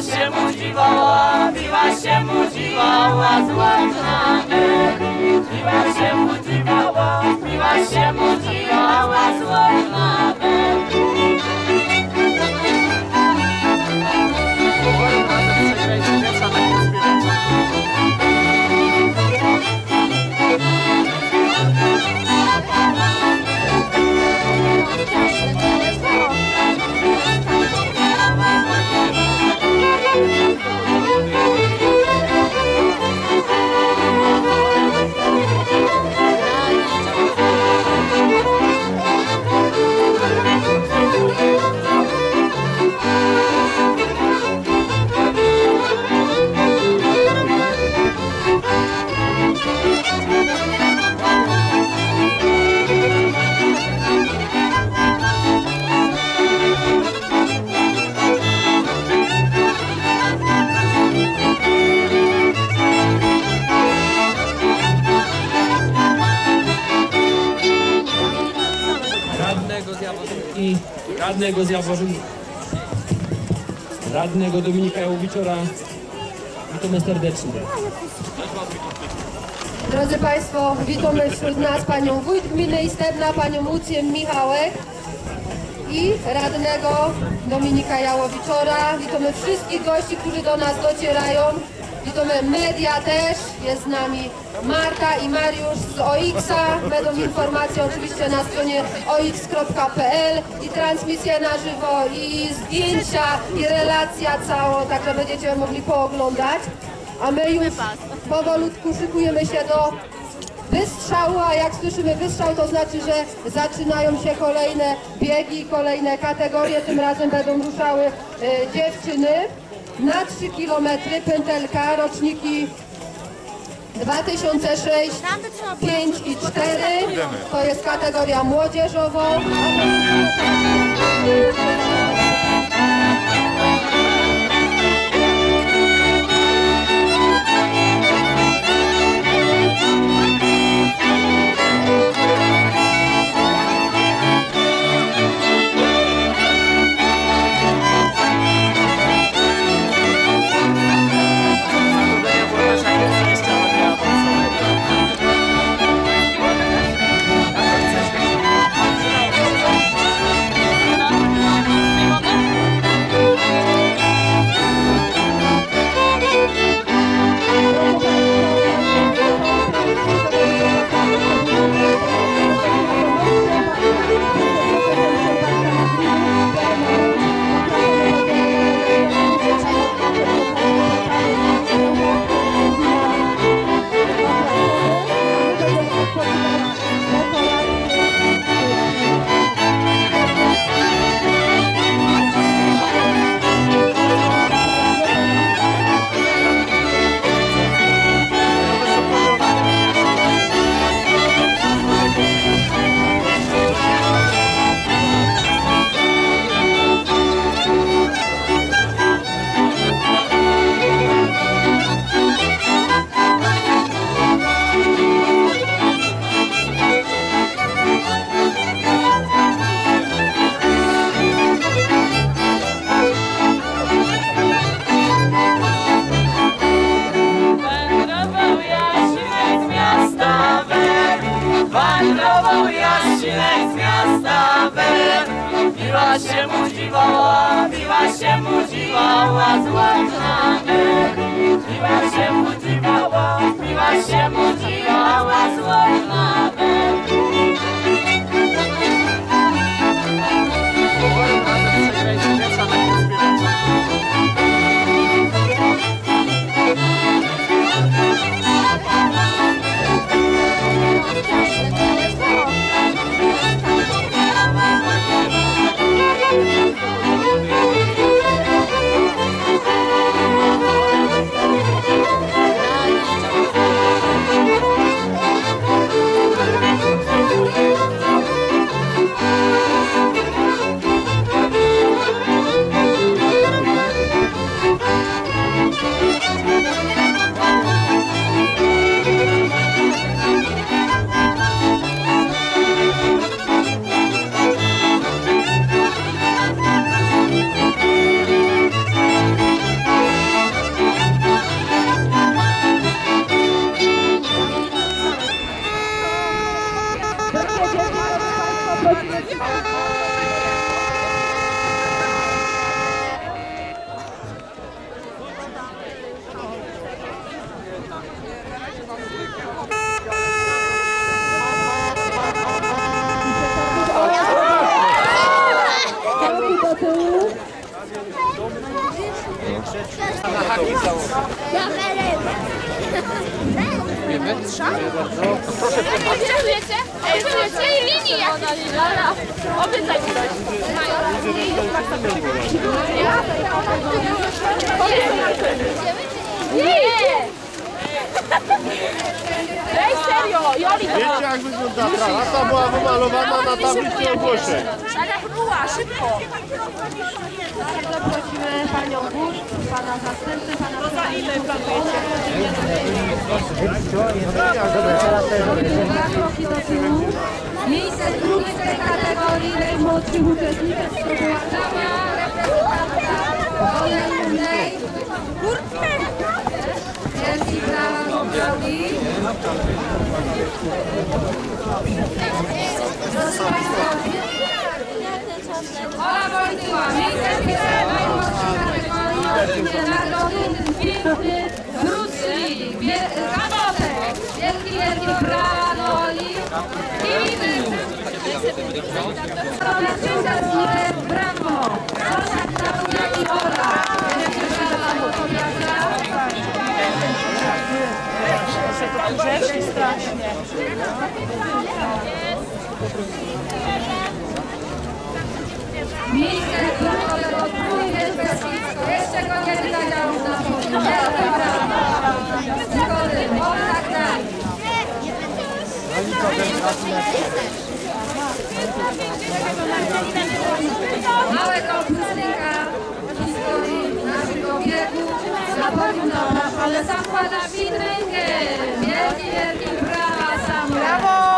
Się mu dziwała, miła się mu dziwała, złota radnego z radnego Dominika Jałowiciora. Witamy serdecznie. Drodzy Państwo, witamy wśród nas Panią Wójt Gminy Istebna, Panią Łucję Michałek i radnego Dominika Jałowiczora. Witamy wszystkich gości, którzy do nas docierają. Witamy media też, jest z nami Marta i Mariusz z OX-a. Będą informacje oczywiście na stronie ox.pl i transmisje na żywo i zdjęcia i relacja cała, także będziecie mogli pooglądać. A my już powolutku szykujemy się do wystrzału, a jak słyszymy wystrzał, to znaczy, że zaczynają się kolejne biegi, kolejne kategorie. Tym razem będą ruszały e, dziewczyny na 3 km pętelka, roczniki 2006, 5 i 4. To jest kategoria młodzieżową. Miła się mu dziwała, miła się mu dziwała złota Miła się mu dziwała, miła się mu dziwała złota Ja, Mary! Będę. Obserwujecie? Obserwujecie i linii jakieś. Obiecaj mi coś. Nie! Ej, serio, Joli, Wiecie jak wygląda trasa? była wymalowana na tablicy ogłoszeń. Ale była, szybko. Bardzo prosimy panią burz, pana zastępcę, pana Dwa kroki do Miejsce w drugiej kategorii najmłodszych uczestników cała reprezentacja kolejnej Wielki brawa do Klaudii. Ola Wojtyła, miejsce w pierwszej najmłodszej kategorii nagrody piękny Bruce Zawotek. Wielki, wielki Oli. I brawo. Zosia, Klaudia i Ola. Reprezentacja powiata. Miejsce drugie do trójmy Beskidzko. Jeszcze go nie wydają na podium. Wielkie brawa. Zgody. O tak, tak. Małego plusnika w historii naszego wieku na podium zapraszam ale zakłada witrynkę. Wielki, wielki brawa sam. Brawo!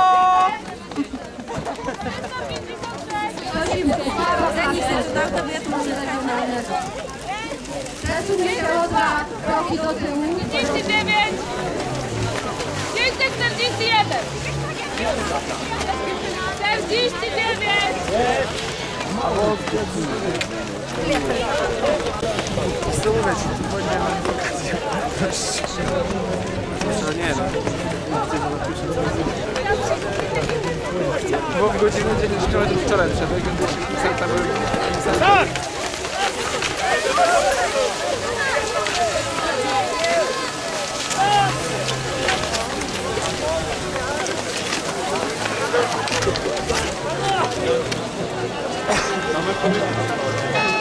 Przesunie o dwa kroki do tyłu. 39. 241. Zdobywaj się, to będzie nie wiem. Bo w godzinie 10 km wczoraj przebiegłem, bo się serca. Tak! どうも。